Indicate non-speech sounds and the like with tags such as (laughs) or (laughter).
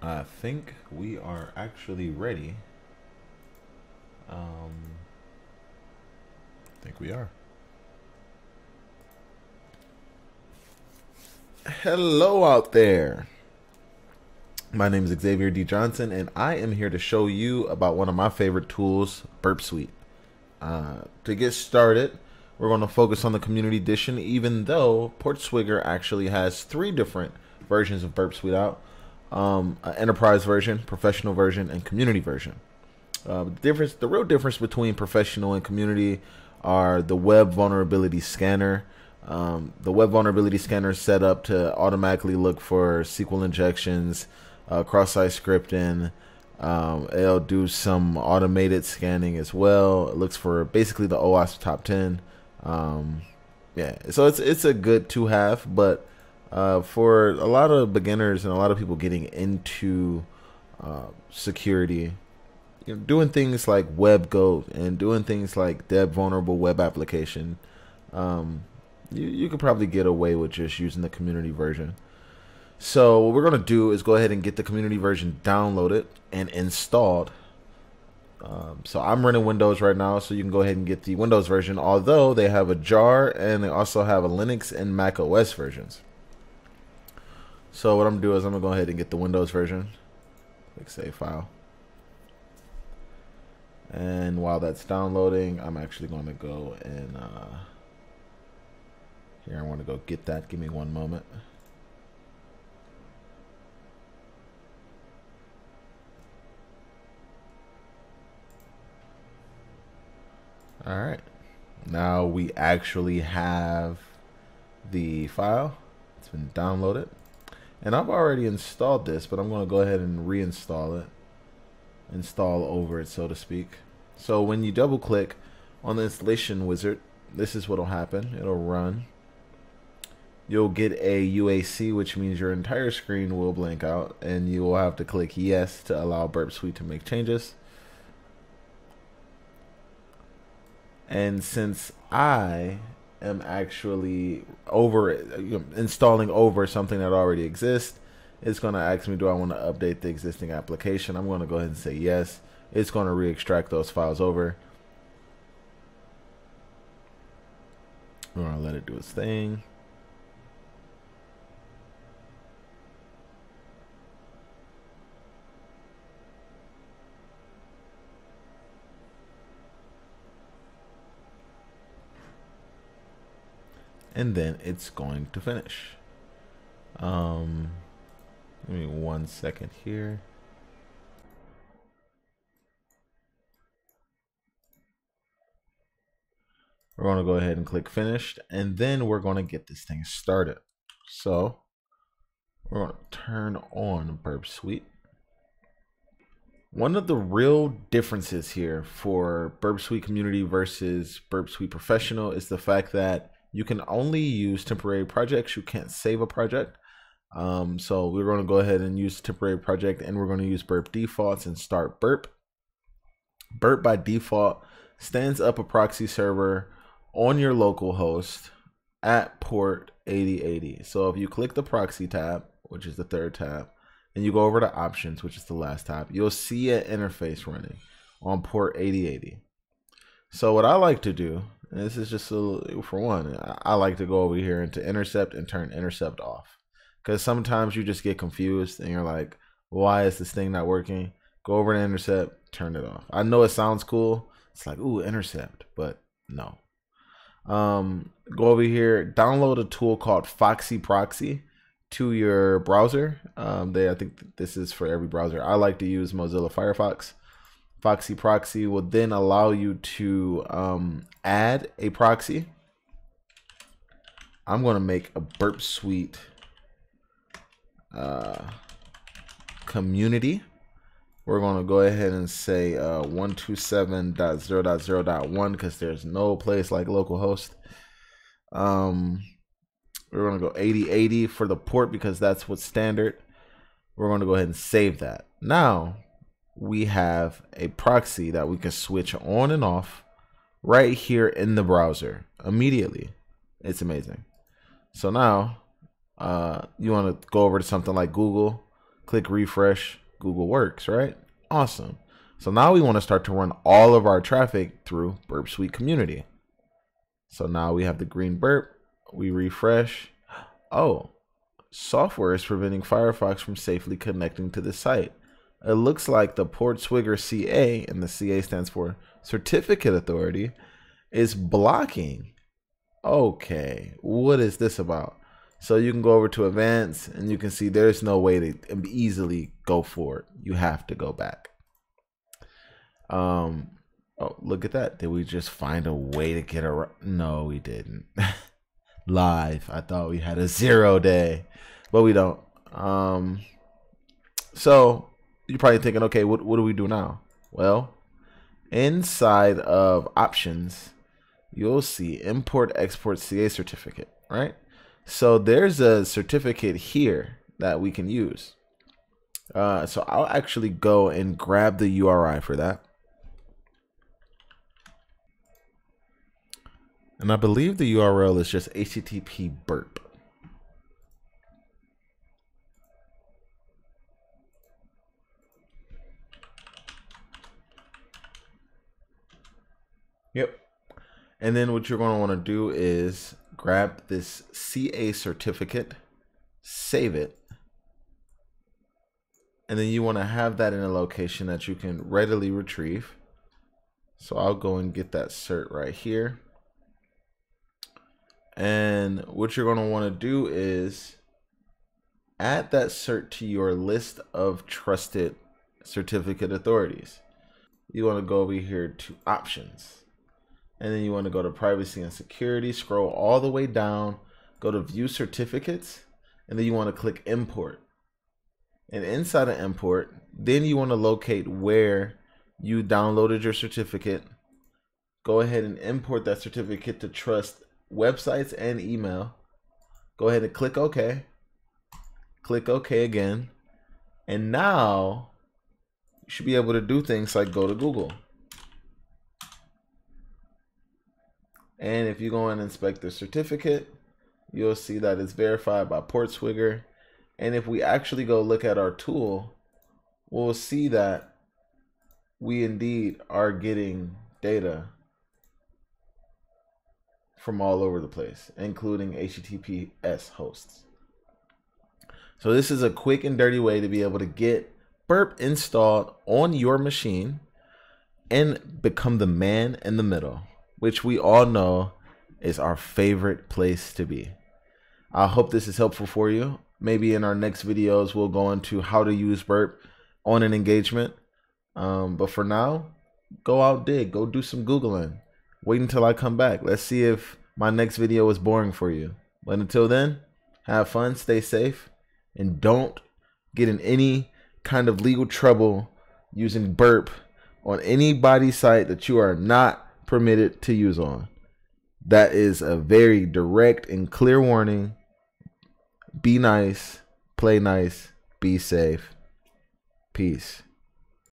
I think we are actually ready. Um, I think we are. Hello out there. My name is Xavier D. Johnson, and I am here to show you about one of my favorite tools, Burp Suite. Uh, to get started, we're going to focus on the Community Edition, even though Portswigger actually has three different versions of Burp Suite out um, enterprise version, professional version, and community version. Uh, the difference, the real difference between professional and community, are the web vulnerability scanner. Um, the web vulnerability scanner is set up to automatically look for SQL injections, uh, cross-site scripting. Um, it'll do some automated scanning as well. It looks for basically the OWASP top ten. Um, yeah, so it's it's a good to have, but uh, for a lot of beginners and a lot of people getting into uh, security, you know, doing things like WebGoat and doing things like dev vulnerable web application, um, you, you could probably get away with just using the community version. So what we're gonna do is go ahead and get the community version downloaded and installed. Um, so I'm running Windows right now, so you can go ahead and get the Windows version. Although they have a jar and they also have a Linux and Mac OS versions. So what I'm gonna do is I'm gonna go ahead and get the Windows version. Click save file. And while that's downloading, I'm actually gonna go and uh, here I want to go get that. Give me one moment. All right. Now we actually have the file. It's been downloaded. And I've already installed this, but I'm going to go ahead and reinstall it. Install over it, so to speak. So when you double click on the installation wizard, this is what will happen. It'll run. You'll get a UAC, which means your entire screen will blank out, and you will have to click yes to allow Burp Suite to make changes. And since I am actually over you know, installing over something that already exists, it's going to ask me, do I want to update the existing application? I'm going to go ahead and say yes. It's going to re-extract those files over. We're going to let it do its thing. And then it's going to finish. Um, give me one second here. We're going to go ahead and click finished, and then we're going to get this thing started. So we're going to turn on Burp Suite. One of the real differences here for Burp Suite Community versus Burp Suite Professional is the fact that you can only use temporary projects. You can't save a project. Um, so we're going to go ahead and use temporary project and we're going to use burp defaults and start burp. Burp by default stands up a proxy server on your local host at port 8080. So if you click the proxy tab, which is the third tab, and you go over to options, which is the last tab, you'll see an interface running on port 8080. So what I like to do and this is just a, for one, I like to go over here into intercept and turn intercept off. Because sometimes you just get confused and you're like, why is this thing not working? Go over to intercept, turn it off. I know it sounds cool. It's like, ooh, intercept, but no. Um, go over here, download a tool called Foxy Proxy to your browser. Um, they, I think this is for every browser. I like to use Mozilla Firefox. Foxy Proxy will then allow you to um, add a proxy. I'm going to make a Burp Suite uh, community. We're going to go ahead and say uh, 127.0.0.1 because there's no place like localhost. Um, we're going to go 8080 for the port because that's what's standard. We're going to go ahead and save that. Now, we have a proxy that we can switch on and off right here in the browser immediately. It's amazing. So now uh, you want to go over to something like Google Click refresh. Google works, right? Awesome. So now we want to start to run all of our traffic through Burp Suite Community. So now we have the green burp. We refresh. Oh, software is preventing Firefox from safely connecting to the site. It looks like the Portswigger CA, and the CA stands for Certificate Authority, is blocking. Okay, what is this about? So you can go over to events and you can see there's no way to easily go forward. You have to go back. Um, oh, look at that. Did we just find a way to get around? No, we didn't. (laughs) Live. I thought we had a zero day, but we don't. Um, so you're probably thinking, okay, what, what do we do now? Well, inside of options, you'll see import export CA certificate, right? So there's a certificate here that we can use. Uh, so I'll actually go and grab the URI for that. And I believe the URL is just http burp. Yep. And then what you're going to want to do is grab this CA certificate, save it, and then you want to have that in a location that you can readily retrieve. So I'll go and get that cert right here. And what you're going to want to do is add that cert to your list of trusted certificate authorities. You want to go over here to options and then you want to go to privacy and security, scroll all the way down, go to view certificates, and then you want to click import. And inside of import, then you want to locate where you downloaded your certificate. Go ahead and import that certificate to trust websites and email. Go ahead and click OK. Click OK again. And now you should be able to do things like go to Google. And if you go and inspect the certificate, you'll see that it's verified by Portswigger. And if we actually go look at our tool, we'll see that we indeed are getting data from all over the place, including HTTPS hosts. So this is a quick and dirty way to be able to get Burp installed on your machine and become the man in the middle which we all know is our favorite place to be. I hope this is helpful for you. Maybe in our next videos, we'll go into how to use Burp on an engagement. Um, but for now, go out, dig, go do some Googling. Wait until I come back. Let's see if my next video is boring for you. But until then, have fun, stay safe, and don't get in any kind of legal trouble using Burp on anybody's site that you are not permitted to use on. That is a very direct and clear warning. Be nice, play nice, be safe. Peace.